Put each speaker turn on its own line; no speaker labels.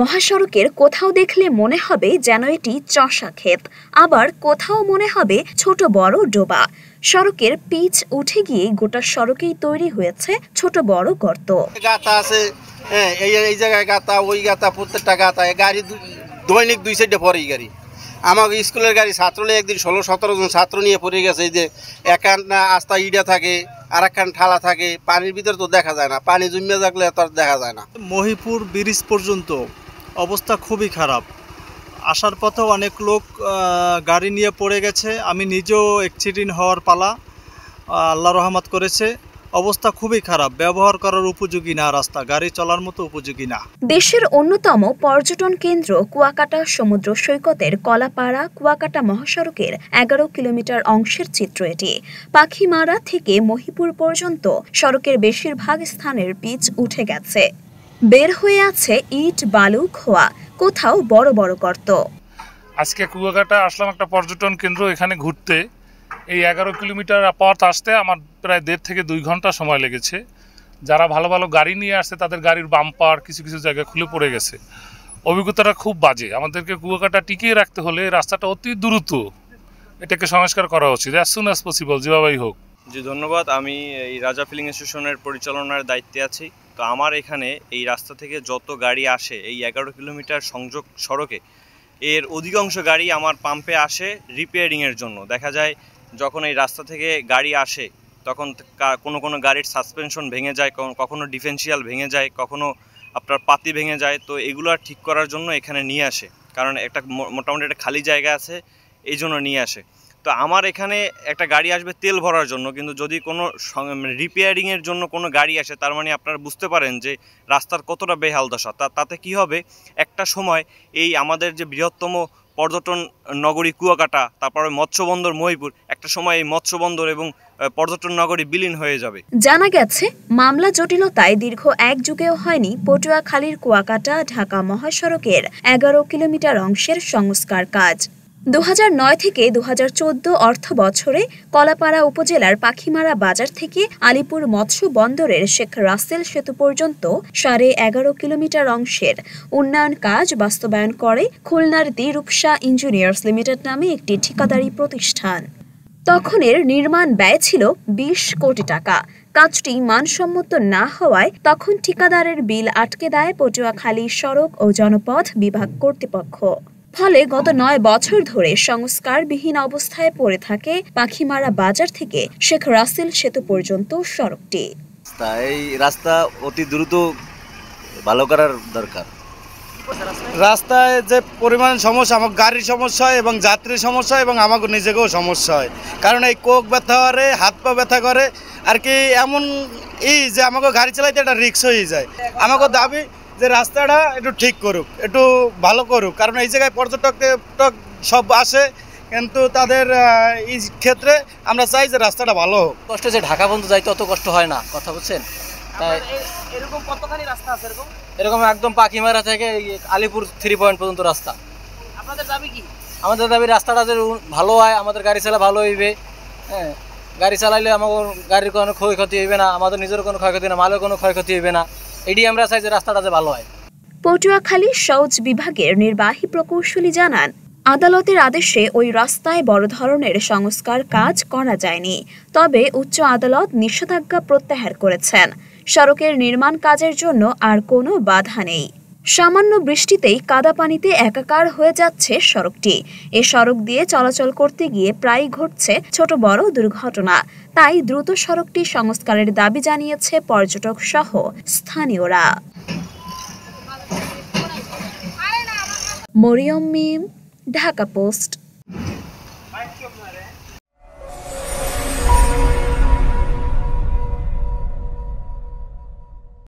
মহাসড়কের কোথাও দেখলে মনে হবে যেন এটি চষা ক্ষেত। আবার কোথাও মনে হবে ছোট বড় ডোবা। সড়কের পিচ উঠে গিয়ে গোটা সড়কেই তৈরি হয়েছে ছোট বড় গর্ত।
গাতা আছে হ্যাঁ এই এই জায়গায় গাতা ওই গাতা প্রত্যেকটা গাতা এই গাড়ি দৈনিক দুই সাইডে পরে এই গাড়ি। আমার স্কুলের গাড়ি ছাত্র নিয়ে একদিন ষোলো সতেরো জন ছাত্র নিয়ে পড়ে গেছে এই যে একান না আস্তা ইডা থাকে আর একখান ঠালা থাকে পানির ভিতরে তো দেখা যায় না পানি জমিয়ে থাকলে তো আর দেখা যায় না।
মহিপুর ব্রিজ পর্যন্ত অবস্থা খুবই খারাপ। আসার পথে অনেক লোক গাড়ি নিয়ে পড়ে গেছে। আমি নিজেও অ্যাক্সিডেন্ট হওয়ার পালা আল্লাহ রহমত করেছে। অবস্থা খুবই খারাপ। ব্যবহার করার উপযোগী না রাস্তা, গাড়ি চলার মতো উপযোগী না।
দেশের অন্যতম পর্যটন কেন্দ্র কুয়াকাটা সমুদ্র সৈকতের কলাপাড়া কুয়াকাটা মহাসড়কের এগারো কিলোমিটার অংশের চিত্র এটি। পাখিমারা থেকে মহিপুর পর্যন্ত সড়কের বেশিরভাগ স্থানের পিচ উঠে গেছে। বের হয়ে আছে ইট বালু খোয়া। কোথাও বড় বড় গর্ত।
আজকে কুয়াকাটা আসলাম একটা পর্যটন কেন্দ্র এখানে ঘুরতে। এই এগারো কিলোমিটার পথ আসতে আমার প্রায় দেড় থেকে দুই ঘণ্টা সময় লেগেছে। যারা ভালো ভালো গাড়ি নিয়ে আসছে তাদের গাড়ির বাম্পার কিছু কিছু জায়গায় খুলে পড়ে গেছে। অভিজ্ঞতাটা খুব বাজে। আমাদেরকে কুয়াকাটা টিকিয়ে রাখতে হলে রাস্তাটা অতি দ্রুত এটাকে সংস্কার করা উচিত অ্যাজ সুন অ্যাজ পসিবল যেভাবেই হোক।
জি ধন্যবাদ। আমি এই রাজা ফিলিং স্টেশনের পরিচালনার দায়িত্বে আছি। তো আমার এখানে এই রাস্তা থেকে যত গাড়ি আসে, এই এগারো কিলোমিটার সংযোগ সড়কে, এর অধিকাংশ গাড়ি আমার পাম্পে আসে রিপেয়ারিংয়ের জন্য। দেখা যায় যখন এই রাস্তা থেকে গাড়ি আসে, তখন কোনো কোনো গাড়ির সাসপেনশন ভেঙে যায়, কখনো ডিফেন্সিয়াল ভেঙে যায়, কখনো আপনার পাতি ভেঙে যায়। তো এগুলো ঠিক করার জন্য এখানে নিয়ে আসে। কারণ একটা মোটামুটি একটা খালি জায়গা আছে, এই জন্য নিয়ে আসে। তো আমার এখানে একটা গাড়ি আসবে তেল ভরার জন্য, কিন্তু যদি কোনো রিপেয়ারিংয়ের জন্য কোনো গাড়ি আসে, তার মানে আপনারা বুঝতে পারেন যে রাস্তার কতটা বেহাল দশা। তাতে কি হবে? একটা সময় এই আমাদের যে বৃহত্তম পর্যটন নগরী কুয়াকাটা, তারপরে মৎস্যবন্দর মহিপুর, একটা সময় এই মৎস্যবন্দর এবং পর্যটন নগরী বিলীন হয়ে যাবে।
জানা গেছে, মামলা জটিলতায় দীর্ঘ এক যুগেও হয়নি পটুয়াখালীর কুয়াকাটা ঢাকা মহাসড়কের এগারো কিলোমিটার অংশের সংস্কার কাজ। দু হাজার নয় থেকে দু হাজার চোদ্দ অর্থ বছরে কলাপাড়া উপজেলার পাখিমারা বাজার থেকে আলিপুর মৎস্য বন্দরের শেখ রাসেল সেতু পর্যন্ত সাড়ে এগারো কিলোমিটার অংশের উন্নয়ন কাজ বাস্তবায়ন করে খুলনার দি রূপসা ইঞ্জিনিয়ার্স লিমিটেড নামে একটি ঠিকাদারি প্রতিষ্ঠান। তখন এর নির্মাণ ব্যয় ছিল বিশ কোটি টাকা। কাজটি মানসম্মত না হওয়ায় তখন ঠিকাদারের বিল আটকে দেয় পটুয়াখালী সড়ক ও জনপথ বিভাগ কর্তৃপক্ষ। ফলে গত নয় বছর ধরে সংস্কারবিহীন অবস্থায় পড়ে থাকে পাখিমারা বাজার থেকে শেখ রাসেল সেতু পর্যন্ত সড়কটি।
এই রাস্তা অতি দ্রুত ভালো করার দরকার।
রাস্তায় যে পরিমাণ সমস্যা, আমার গাড়ির সমস্যা হয় এবং যাত্রীর সমস্যা এবং আমাকে নিজেকেও সমস্যা হয়। কারণ এই কোক ব্যথা করে, হাত পা ব্যথা করে, আর কি এমন ই যে আমাকে গাড়ি চালাইতে একটা রিক্স হয়ে যায়। আমাকে দাবি যে রাস্তাটা একটু ঠিক করুক একটু ভালো করুক। কারণ এই জায়গায় পর্যটক টক সব আসে কিন্তু তাদের এই ক্ষেত্রে আমরা চাই যে রাস্তাটা ভালো হোক।
কষ্ট যে ঢাকা পর্যন্ত যাইতে অত কষ্ট হয় না কথা বুঝছেন? তাই
এরকম কতখানি রাস্তা আছে এরকম?
এরকম একদম পাখিমারা থেকে আলিপুর থ্রি পয়েন্ট পর্যন্ত রাস্তা।
আপনাদের দাবি কি?
আমাদের দাবি রাস্তাটা যে ভালো হয় আমাদের গাড়ি চালা ভালো হইবে হ্যাঁ? গাড়ি চালাইলে আমার গাড়ির কোনো ক্ষয়ক্ষতি হইবে না আমাদের নিজের কোনো ক্ষয়ক্ষতি না মালের কোনো ক্ষয়ক্ষতি হইবে না। এটি আমরা চাই যে রাস্তাটা যে ভালো হয়।
পটুয়াখালী সৌজ বিভাগের নির্বাহী প্রকৌশলী জানান, আদালতের আদেশে ওই রাস্তায় বড় ধরনের সংস্কার কাজ করা যায়নি। তবে উচ্চ আদালত নিষেধাজ্ঞা প্রত্যাহার করেছেন। সড়কের নির্মাণ কাজের জন্য আর কোনো বাধা নেই। সামান্য বৃষ্টিতেই কাদা পানিতে একাকার হয়ে যাচ্ছে সড়কটি। এ সড়ক দিয়ে চলাচল করতে গিয়ে প্রায়ই ঘটছে ছোট বড় দুর্ঘটনা। তাই দ্রুত সড়কটি সংস্কারের দাবি জানিয়েছে পর্যটক সহ স্থানীয়রা। মরিয়ম মিম, ঢাকা পোস্ট।